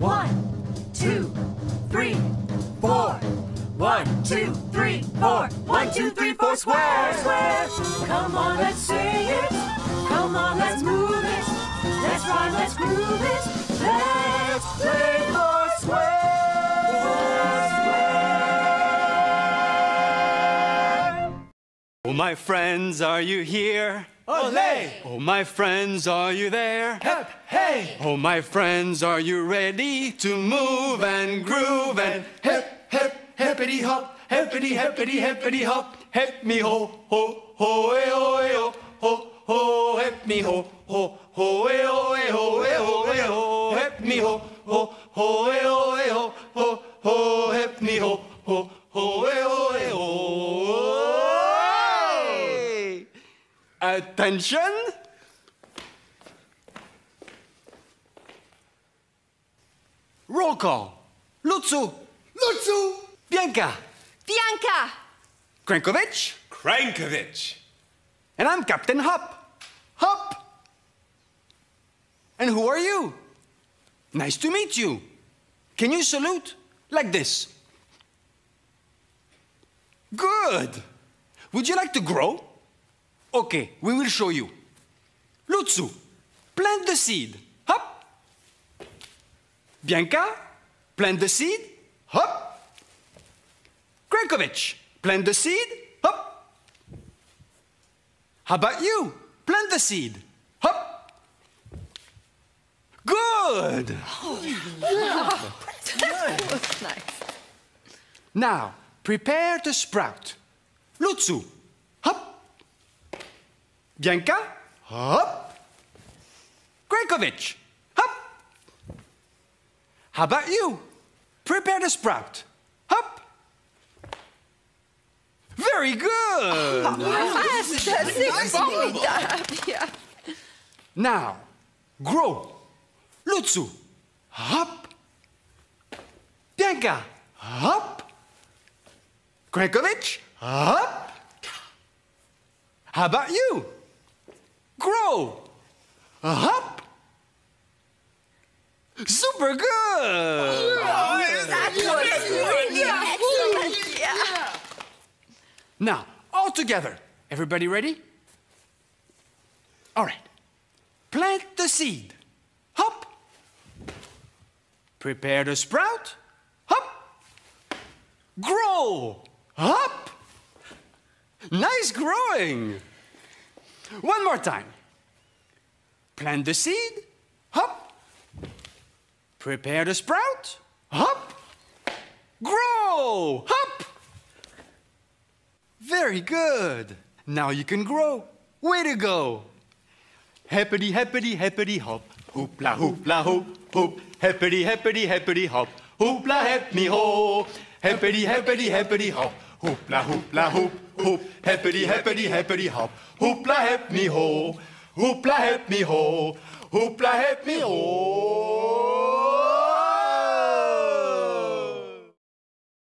One, two, three, four. One, two, three, four. One, two, three, four. Square, square. Come on, let's say it. Come on, let's move it. Let's rhyme, let's groove it. Let's play for square. Oh, my friends, are you here? Olé! Oh, my friends, are you there? Hep, hey! Oh, my friends, are you ready to move and groove and Hip, hip, hippity hop, hippity, hippity, hippity hop. hip me ho ho ho eh, ho eh, ho ho ho hip me ho ho ho ho eh, Attention! Roll call. Lutzu, Lutzu! Bianca, Bianca! Krankovic, Krankovic. and I'm Captain Hup. Hop! And who are you? Nice to meet you. Can you salute? Like this. Good. Would you like to grow? Okay, we will show you. Lutzu, plant the seed. Hop. Bianca, plant the seed. Hop. Krankovic, plant the seed. Hop. How about you? Plant the seed. Hop. Good. nice. Now, prepare to sprout. Lutzu, hop. Bianca, hop. Krankovic, hop. How about you? Prepare the sprout. Hop. Very good. Ja. Now, grow. Lutzu, hop. Bianca, hop. Krankovic, hop. How about you? Grow. Hop. Super good. That was really excellent! Yeah. Now, all together. Everybody ready? All right. Plant the seed. Hop. Prepare to sprout. Hop. Grow. Hop. Nice growing. One more time. Plant the seed. Hop. Prepare the sprout. Hop. Grow. Hop. Very good. Now you can grow. Way to go. Hippity, hippity, hippity hop. Hoopla, hoopla, hoop, hoop. Hippity, hippity, hippity hop. Hoopla, hip me ho. Hippity, hippity, hippity hop. Hoopla, hoopla, hoop, la, hoop. Hippity, hippity, hippity hop. Hoopla, help me ho. Hoopla, help me ho. Hoopla, help me ho.